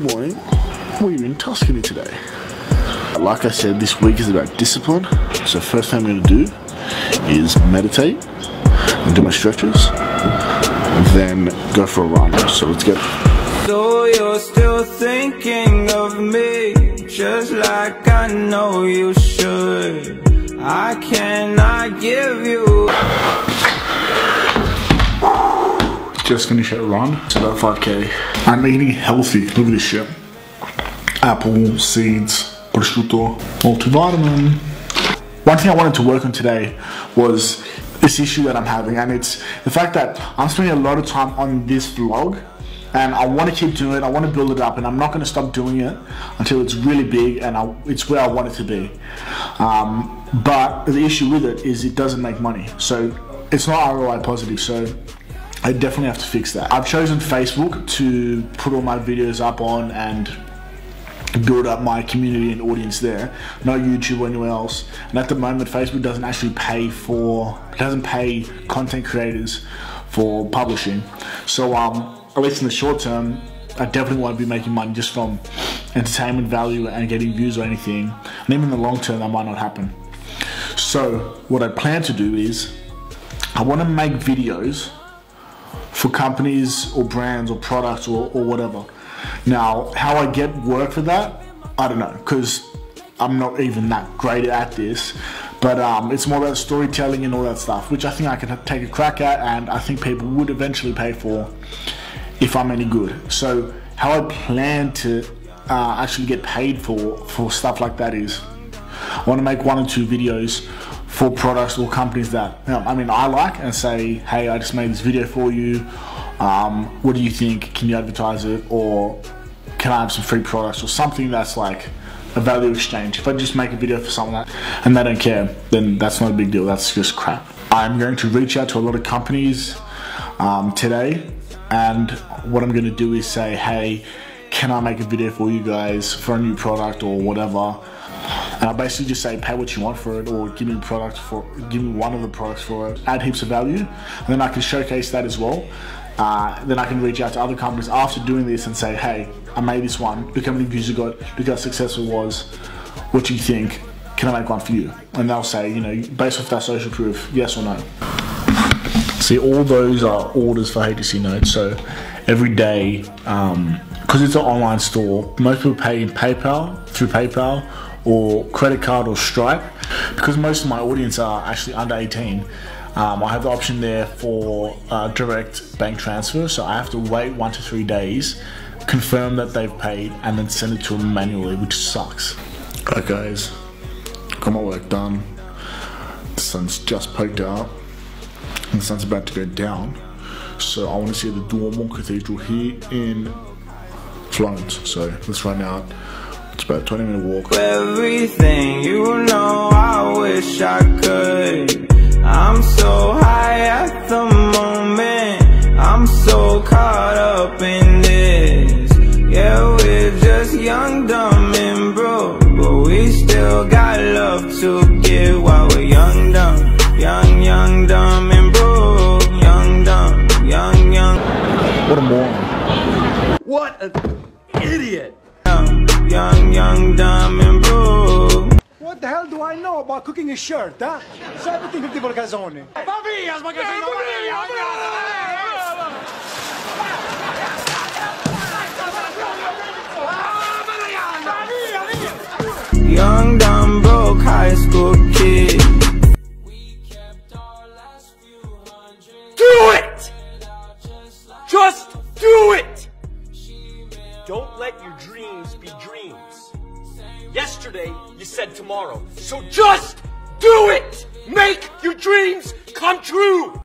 Good morning. We're in Tuscany today. Like I said, this week is about discipline. So first thing I'm going to do is meditate and do my stretches, and then go for a run. So let's get. So you're still thinking of me, just like I know you should. I cannot give you. Just finished a run. It's about 5k. I'm eating healthy. Look at this shit. Apple, seeds, prosciutto, multivitamin. One thing I wanted to work on today was this issue that I'm having, and it's the fact that I'm spending a lot of time on this vlog, and I want to keep doing it. I want to build it up, and I'm not going to stop doing it until it's really big and I, it's where I want it to be. Um, but the issue with it is it doesn't make money, so it's not ROI positive. So I definitely have to fix that. I've chosen Facebook to put all my videos up on and build up my community and audience there, not YouTube or anywhere else. And at the moment, Facebook doesn't actually pay for, it doesn't pay content creators for publishing. So, um, at least in the short term, I definitely want to be making money just from entertainment value and getting views or anything. And even in the long term, that might not happen. So, what I plan to do is, I want to make videos for companies or brands or products or, or whatever. Now, how I get work for that, I don't know, because I'm not even that great at this. But um, it's more about storytelling and all that stuff, which I think I can take a crack at, and I think people would eventually pay for if I'm any good. So, how I plan to uh, actually get paid for for stuff like that is, I want to make one or two videos for products or companies that know, I mean I like and say, hey, I just made this video for you. Um, what do you think? Can you advertise it? Or can I have some free products or something that's like a value exchange? If I just make a video for someone that, and they don't care, then that's not a big deal. That's just crap. I'm going to reach out to a lot of companies um, today, and what I'm going to do is say, hey, can I make a video for you guys for a new product or whatever? And I basically just say pay what you want for it or give me product for give me one of the products for it, add heaps of value, and then I can showcase that as well. Uh, then I can reach out to other companies after doing this and say, hey, I made this one, look how many views you got, look how successful it was, what do you think? Can I make one for you? And they'll say, you know, based off that social proof, yes or no. See, all those are orders for HSC Notes. So every day, because um, it's an online store, most people pay in PayPal, through PayPal, or credit card or Stripe. Because most of my audience are actually under 18, um, I have the option there for uh, direct bank transfer. So I have to wait one to three days, confirm that they've paid, and then send it to them manually, which sucks. Alright, guys, got my work done. The sun's just poked out, and the sun's about to go down. So I want to see the Duomo Cathedral here in Florence. So let's run out. It's about a 20 minute walk. Everything you know, I wish I could. I'm so high at the moment. I'm so caught up in this. Yeah, we're just young, dumb, and broke. But we still got love to give while we're young, dumb. Young, young, dumb, and broke. Young, dumb, young, young. What a moron. What an idiot! Young, young, young, dumb, and broke. What the hell do I know about cooking a shirt, huh? Sapiti il tipo calzone. Va via, sbagazzino! Young, dumb, broke high school Don't let your dreams be dreams. Yesterday, you said tomorrow. So just do it! Make your dreams come true!